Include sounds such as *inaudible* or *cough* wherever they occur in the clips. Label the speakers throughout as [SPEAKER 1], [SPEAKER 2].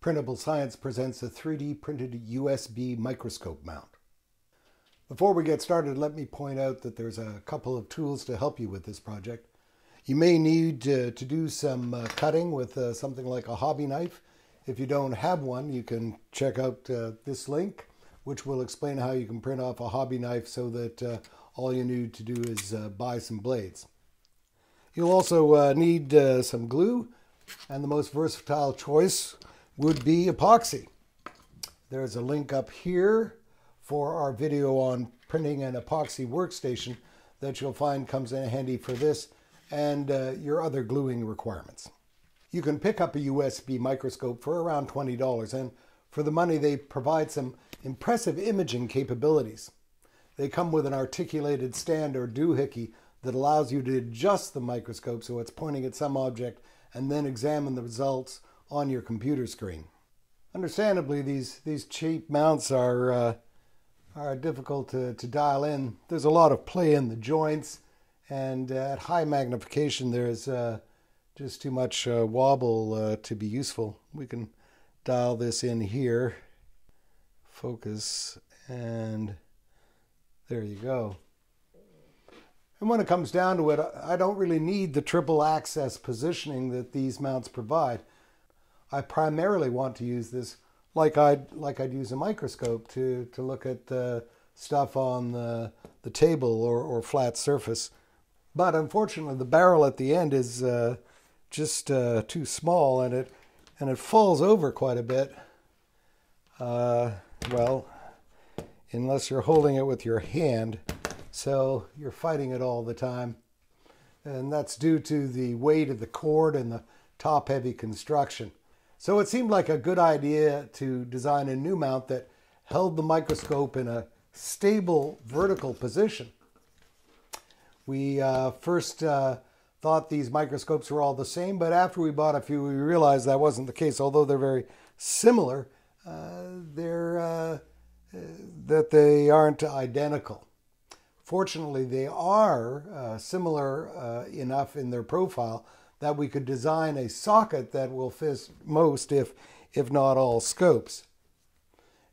[SPEAKER 1] Printable Science presents a 3D printed USB microscope mount. Before we get started, let me point out that there's a couple of tools to help you with this project. You may need uh, to do some uh, cutting with uh, something like a hobby knife. If you don't have one, you can check out uh, this link, which will explain how you can print off a hobby knife so that uh, all you need to do is uh, buy some blades. You'll also need some glue, and the most versatile choice would be epoxy. There's a link up here for our video on printing an epoxy workstation that you'll find comes in handy for this and uh, your other gluing requirements. You can pick up a USB microscope for around $20 and for the money they provide some impressive imaging capabilities. They come with an articulated stand or doohickey that allows you to adjust the microscope so it's pointing at some object and then examine the results on your computer screen. Understandably, these, these cheap mounts are, uh, are difficult to, to dial in. There's a lot of play in the joints, and at high magnification, there's uh, just too much uh, wobble uh, to be useful. We can dial this in here, focus, and there you go. And when it comes down to it, I don't really need the triple axis positioning that these mounts provide. I primarily want to use this like I'd like I'd use a microscope to to look at the stuff on the the table or, or flat surface. But unfortunately, the barrel at the end is uh, just uh, too small, and it and it falls over quite a bit. Uh, well, unless you're holding it with your hand, so you're fighting it all the time, and that's due to the weight of the cord and the top-heavy construction. So it seemed like a good idea to design a new mount that held the microscope in a stable vertical position. We uh, first uh, thought these microscopes were all the same, but after we bought a few, we realized that wasn't the case. Although they're very similar, uh, they're uh, that they aren't identical. Fortunately, they are uh, similar uh, enough in their profile that we could design a socket that will fit most, if, if not all, scopes.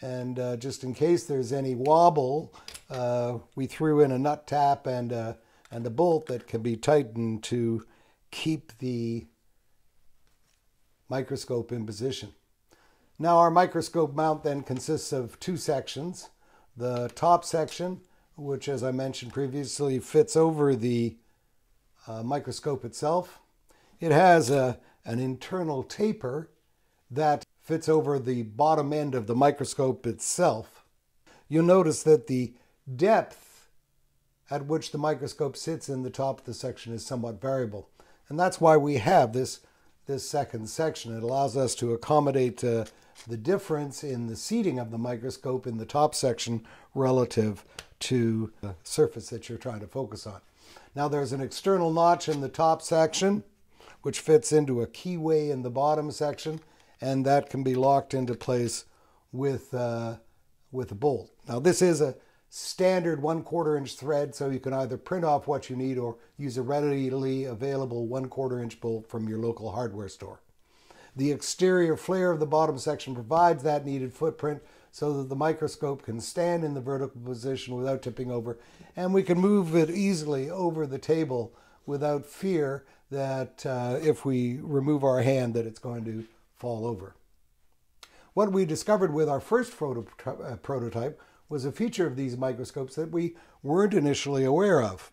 [SPEAKER 1] And uh, just in case there's any wobble, uh, we threw in a nut trap and, uh, and a bolt that can be tightened to keep the microscope in position. Now our microscope mount then consists of two sections. The top section, which as I mentioned previously fits over the uh, microscope itself, it has a, an internal taper that fits over the bottom end of the microscope itself. You'll notice that the depth at which the microscope sits in the top of the section is somewhat variable. And that's why we have this, this second section. It allows us to accommodate uh, the difference in the seating of the microscope in the top section relative to the surface that you're trying to focus on. Now there's an external notch in the top section which fits into a keyway in the bottom section, and that can be locked into place with, uh, with a bolt. Now this is a standard one quarter inch thread, so you can either print off what you need or use a readily available one quarter inch bolt from your local hardware store. The exterior flare of the bottom section provides that needed footprint so that the microscope can stand in the vertical position without tipping over, and we can move it easily over the table without fear that uh, if we remove our hand that it's going to fall over. What we discovered with our first uh, prototype was a feature of these microscopes that we weren't initially aware of.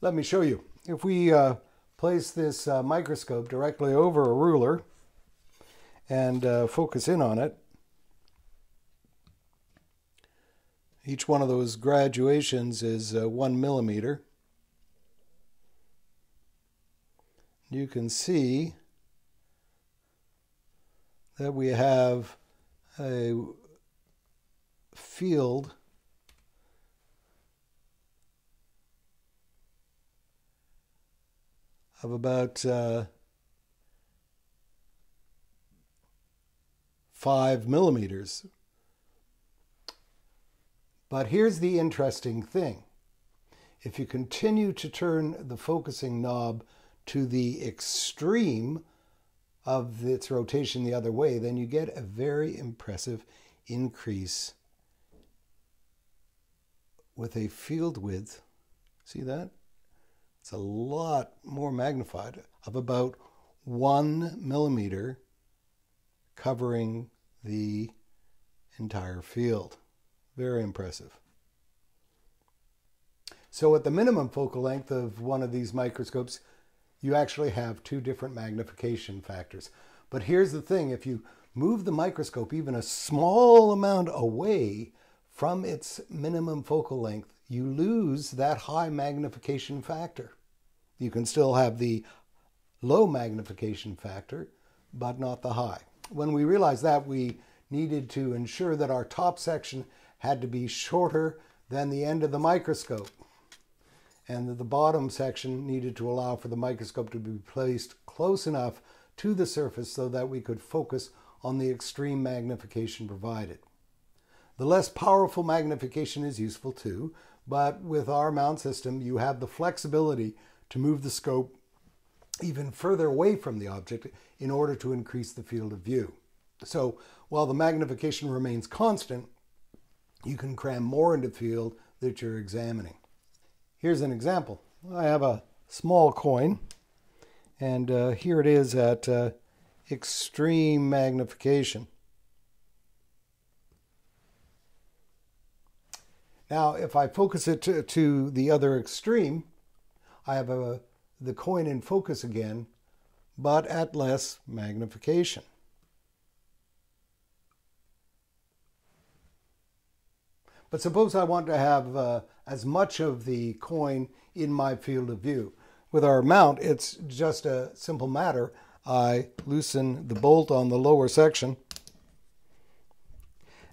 [SPEAKER 1] Let me show you. If we uh, place this uh, microscope directly over a ruler and uh, focus in on it, each one of those graduations is uh, one millimeter. You can see that we have a field of about uh, five millimeters. But here's the interesting thing. If you continue to turn the focusing knob to the extreme of its rotation the other way, then you get a very impressive increase with a field width. See that? It's a lot more magnified of about one millimeter covering the entire field. Very impressive. So at the minimum focal length of one of these microscopes, you actually have two different magnification factors. But here's the thing, if you move the microscope even a small amount away from its minimum focal length, you lose that high magnification factor. You can still have the low magnification factor, but not the high. When we realized that, we needed to ensure that our top section had to be shorter than the end of the microscope and that the bottom section needed to allow for the microscope to be placed close enough to the surface so that we could focus on the extreme magnification provided. The less powerful magnification is useful too, but with our mount system, you have the flexibility to move the scope even further away from the object in order to increase the field of view. So while the magnification remains constant, you can cram more into the field that you're examining. Here's an example. I have a small coin, and uh, here it is at uh, extreme magnification. Now, if I focus it to, to the other extreme, I have a, the coin in focus again, but at less magnification. But suppose I want to have uh, as much of the coin in my field of view. With our mount, it's just a simple matter. I loosen the bolt on the lower section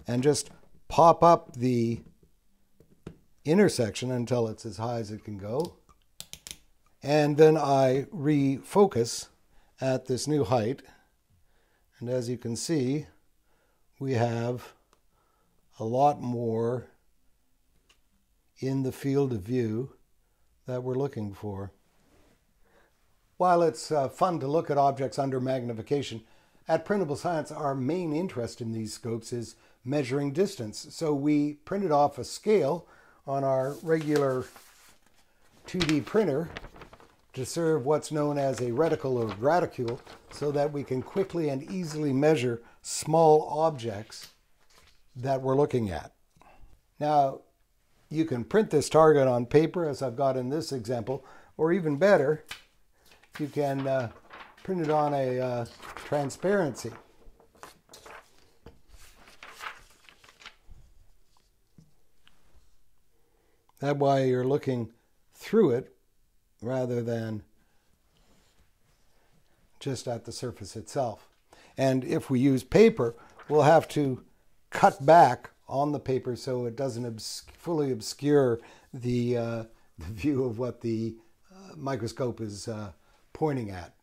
[SPEAKER 1] and just pop up the intersection until it's as high as it can go. And then I refocus at this new height. And as you can see, we have a lot more in the field of view that we're looking for. While it's uh, fun to look at objects under magnification, at Printable Science, our main interest in these scopes is measuring distance. So we printed off a scale on our regular 2D printer to serve what's known as a reticle or graticule so that we can quickly and easily measure small objects that we're looking at. Now, you can print this target on paper, as I've got in this example, or even better, you can uh, print it on a uh, transparency. That way you're looking through it rather than just at the surface itself. And if we use paper, we'll have to cut back on the paper so it doesn't obs- fully obscure the, uh, *laughs* the view of what the uh, microscope is uh, pointing at.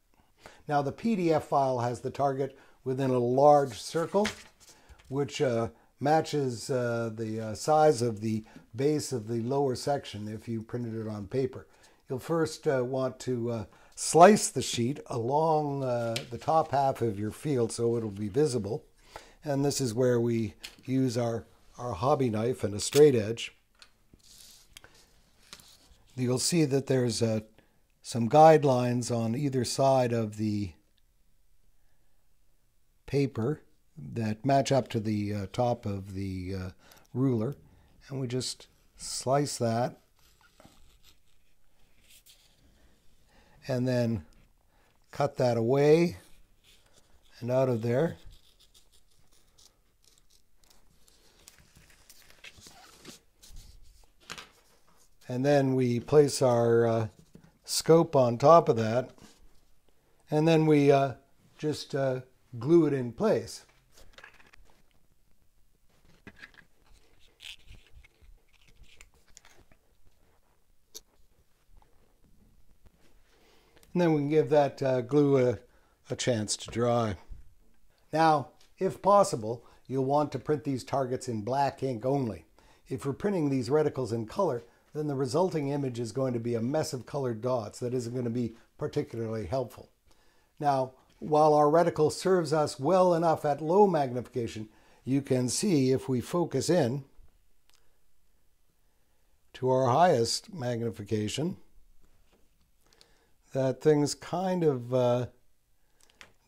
[SPEAKER 1] Now the PDF file has the target within a large circle, which uh, matches uh, the uh, size of the base of the lower section if you printed it on paper. You'll first want to slice the sheet along the top half of your field so it'll be visible. And this is where we use our our hobby knife and a straight edge, you'll see that there's uh, some guidelines on either side of the paper that match up to the uh, top of the uh, ruler. And we just slice that and then cut that away and out of there. And then we place our uh, scope on top of that, and then we uh, just uh, glue it in place. And then we can give that uh, glue a, a chance to dry. Now, if possible, you'll want to print these targets in black ink only. If you're printing these reticles in color, then the resulting image is going to be a mess of colored dots that isn't going to be particularly helpful. Now, while our reticle serves us well enough at low magnification, you can see if we focus in to our highest magnification that things kind of uh,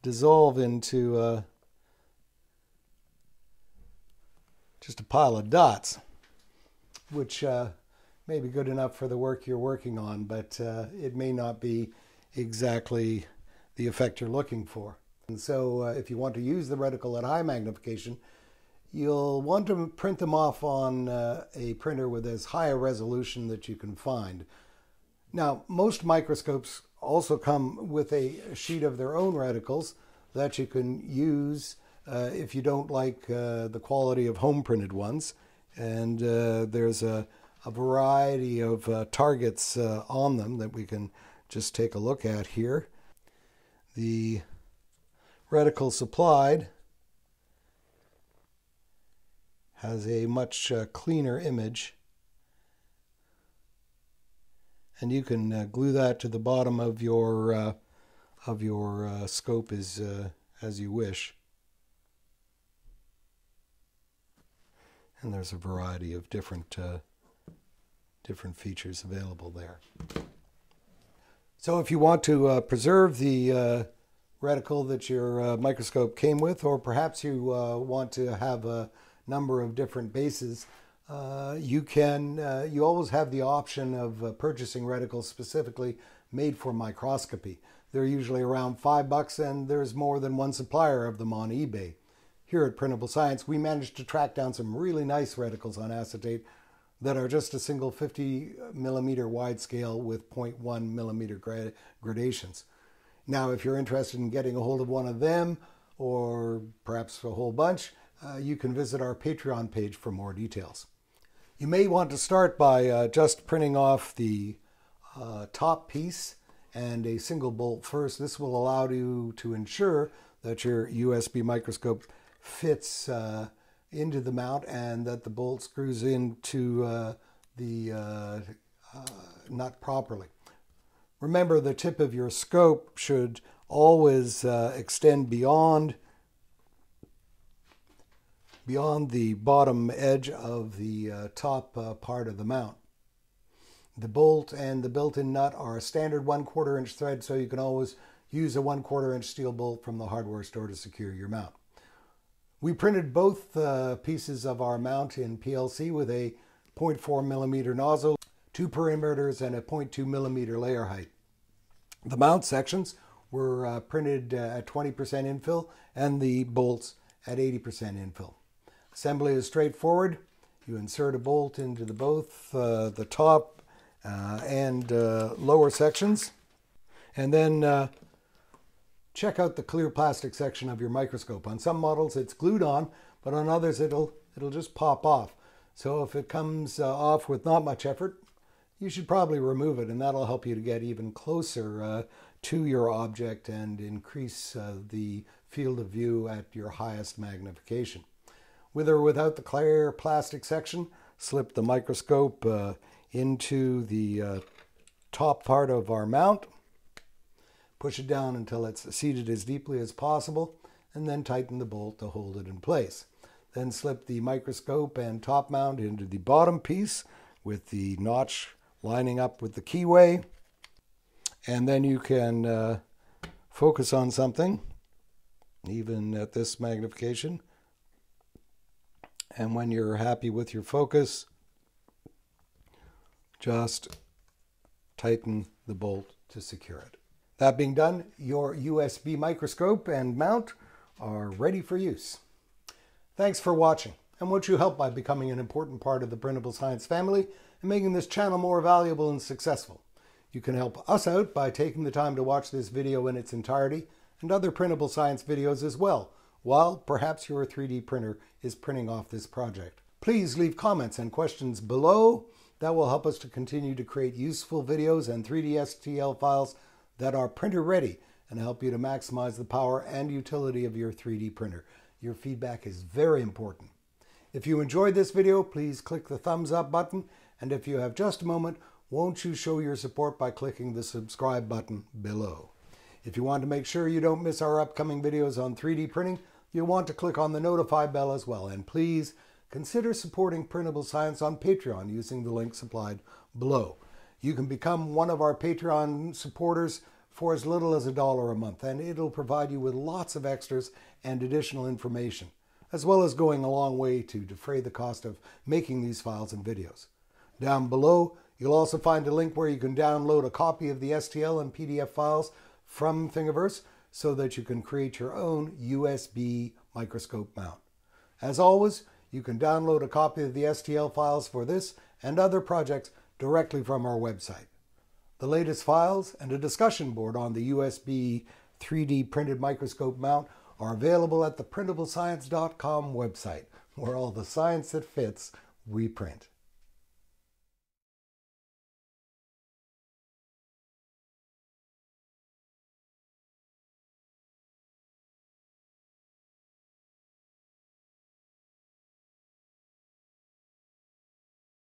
[SPEAKER 1] dissolve into uh, just a pile of dots, which uh, may be good enough for the work you're working on, but uh, it may not be exactly the effect you're looking for. And so, uh, if you want to use the reticle at high magnification, you'll want to print them off on uh, a printer with as high a resolution that you can find. Now, most microscopes also come with a sheet of their own reticles that you can use uh, if you don't like uh, the quality of home printed ones. And uh, there's a, a, variety of uh, targets uh, on them that we can just take a look at here. The reticle supplied has a much uh, cleaner image and you can uh, glue that to the bottom of your uh, of your uh, scope as as you wish. And there's a variety of different different features available there. So if you want to uh, preserve the reticle that your microscope came with, or perhaps you want to have a number of different bases uh, you can uh, you always have the option of uh, purchasing reticles specifically made for microscopy. They're usually around five bucks, and there's more than one supplier of them on eBay. Here at Printable Science, we managed to track down some really nice reticles on acetate that are just a single 50 millimeter wide scale with 0.1 millimeter grad- gradations. Now, if you're interested in getting a hold of one of them, or perhaps a whole bunch, uh, you can visit our Patreon page for more details. You may want to start by uh, just printing off the uh, top piece and a single bolt first. This will allow you to ensure that your USB microscope fits uh, into the mount and that the bolt screws into uh, the uh, uh, nut properly. Remember the tip of your scope should always extend beyond beyond the bottom edge of the uh, top uh, part of the mount. The bolt and the built-in nut are a standard one quarter inch thread, so you can always use a one quarter inch steel bolt from the hardware store to secure your mount. We printed both uh, pieces of our mount in PLA with a 0.4 millimeter nozzle, two perimeters, and a 0.2 millimeter layer height. The mount sections were uh, printed uh, at 20% infill and the bolts at 80% infill. Assembly is straightforward. You insert a bolt into the both uh, the top uh, and uh, lower sections, and then uh, check out the clear plastic section of your microscope. On some models it's glued on, but on others it'll it'll just pop off. So if it comes uh, off with not much effort, you should probably remove it, and that'll help you to get even closer uh, to your object and increase the field of view at your highest magnification with or without the clear plastic section. Slip the microscope uh, into the uh, top part of our mount. Push it down until it's seated as deeply as possible and then tighten the bolt to hold it in place. Then slip the microscope and top mount into the bottom piece with the notch lining up with the keyway. And then you can uh, focus on something, even at this magnification. And when you're happy with your focus, just tighten the bolt to secure it. That being done, your USB microscope and mount are ready for use. Thanks for watching, and won't you help by becoming an important part of the Printable Science family and making this channel more valuable and successful? You can help us out by taking the time to watch this video in its entirety and other Printable Science videos as well, while perhaps your 3D printer is printing off this project. Please leave comments and questions below. That will help us to continue to create useful videos and 3D STL files that are printer ready and help you to maximize the power and utility of your 3D printer. Your feedback is very important. If you enjoyed this video, please click the thumbs up button. And if you have just a moment, won't you show your support by clicking the subscribe button below? If you want to make sure you don't miss our upcoming videos on 3D printing, you'll want to click on the notify bell as well. And please consider supporting Printable Science on Patreon using the link supplied below. You can become one of our Patreon supporters for as little as a dollar a month, and it'll provide you with lots of extras and additional information, as well as going a long way to defray the cost of making these files and videos. Down below, you'll also find a link where you can download a copy of the STL and PDF files from Thingiverse so that you can create your own USB microscope mount. As always, you can download a copy of the STL files for this and other projects directly from our website. The latest files and a discussion board on the USB 3D printed microscope mount are available at the printablescience.com website, where all the science that fits we print.